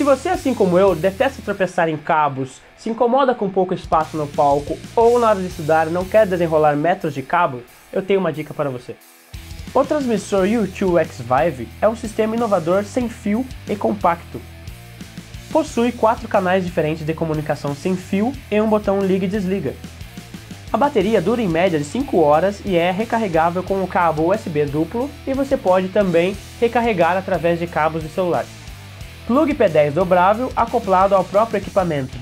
Se você, assim como eu, detesta tropeçar em cabos, se incomoda com pouco espaço no palco ou na hora de estudar não quer desenrolar metros de cabo, eu tenho uma dica para você. O transmissor U2X Vive é um sistema inovador sem fio e compacto. Possui quatro canais diferentes de comunicação sem fio e um botão liga e desliga. A bateria dura em média de 5 horas e é recarregável com o cabo USB duplo e você pode também recarregar através de cabos de celular. Plug P10 dobrável acoplado ao próprio equipamento.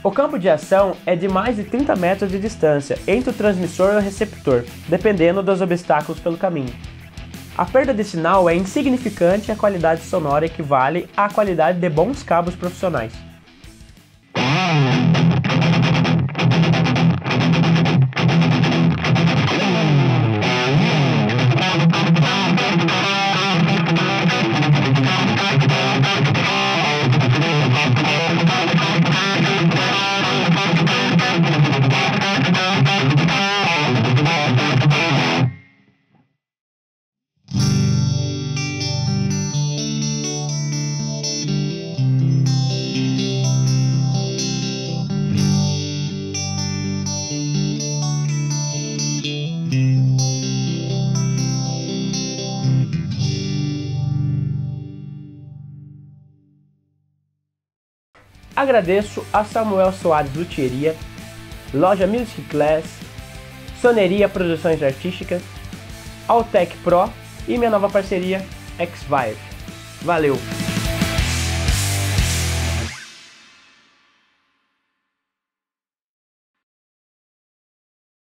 O campo de ação é de mais de 30 metros de distância entre o transmissor e o receptor, dependendo dos obstáculos pelo caminho. A perda de sinal é insignificante e a qualidade sonora equivale à qualidade de bons cabos profissionais. thank mm -hmm. you Agradeço a Samuel Soares Luthieria, Loja Music Class, Soneria Produções Artísticas, Altec Pro e minha nova parceria X-Vive. Valeu!